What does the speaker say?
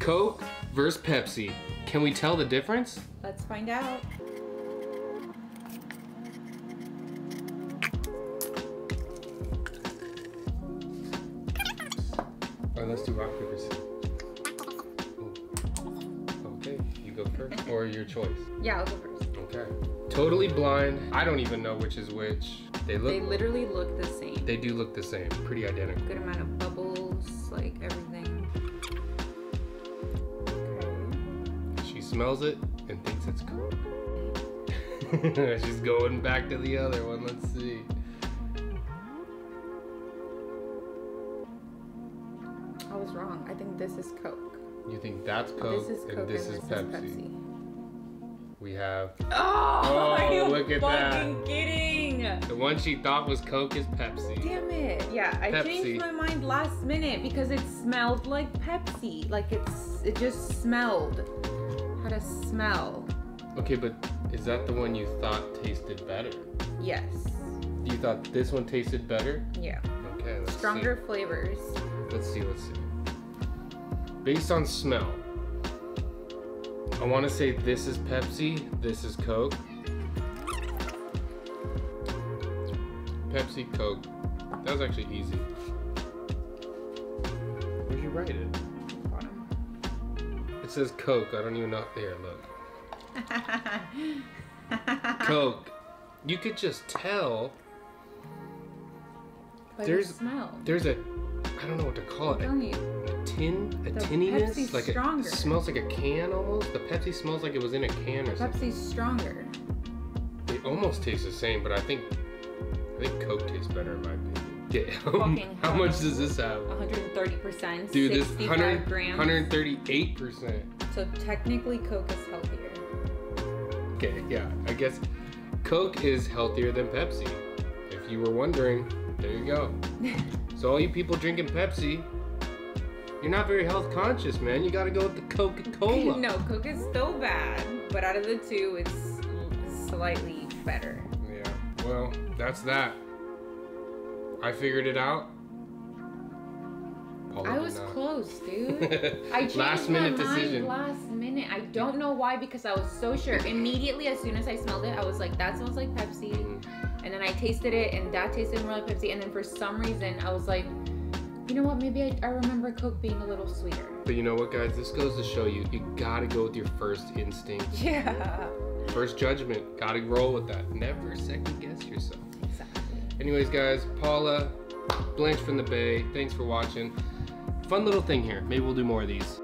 Coke versus Pepsi. Can we tell the difference? Let's find out. Or let's do rock, paper, scissors. Okay, you go first. or your choice. Yeah, I'll go first. Okay. Totally blind. I don't even know which is which. They look. They literally look the same. They do look the same. Pretty identical. Good amount of bubbles, like everything. Smells it and thinks it's Coke. She's going back to the other one. Let's see. I was wrong. I think this is Coke. You think that's Coke, this is Coke and this, and is, this Pepsi. is Pepsi. We have Oh, Oh, are you look at that. fucking kidding? the one she thought was Coke is Pepsi. Damn it. Yeah, I Pepsi. changed my mind last minute because it smelled like Pepsi. Like it's it just smelled. Had a smell. Okay, but is that the one you thought tasted better? Yes. You thought this one tasted better? Yeah. Okay, let's Stronger flavors. Let's see, let's see. Based on smell, I want to say this is Pepsi, this is Coke. Pepsi, Coke. That was actually easy. Where'd you write it? It says Coke. I don't even know. There, look. Coke. You could just tell By There's- the smell. there's a, I don't know what to call it, a, a tin, a The tinniness, Pepsi's like stronger. it smells like a can almost. The Pepsi smells like it was in a can or something. Pepsi's stronger. They almost taste the same, but I think, I think Coke tastes better in my opinion. Fucking How much does this have? 130%. Dude, this 100, grams. 138 percent. So technically Coke is healthier. Okay, yeah. I guess Coke is healthier than Pepsi. If you were wondering, there you go. so all you people drinking Pepsi, you're not very health conscious, man. You gotta go with the Coca-Cola. no, Coke is still bad, but out of the two, it's slightly better. Yeah. Well, that's that. I figured it out. Paula I was not. cloose, dude. I changed Last my minute mind decision. last minute. I don't know why because I was so sure. Immediately, as soon as I smelled it, I was like, "That smells like Pepsi." Mhm. And then I tasted it, and that tasted more like Pepsi. And then for some reason, I was like, "You know what? Maybe I, I remember Coke being a little sweeter." But you know what, guys? This goes to show you, you gotta go with your first instinct, Yeah. first judgment. Gotta roll with that. Never second guess yourself. Exactly. Anyways, guys, Paula, Blanch from the Bay, thanks for watching. Fun little thing here. Maybe we'll do more of these.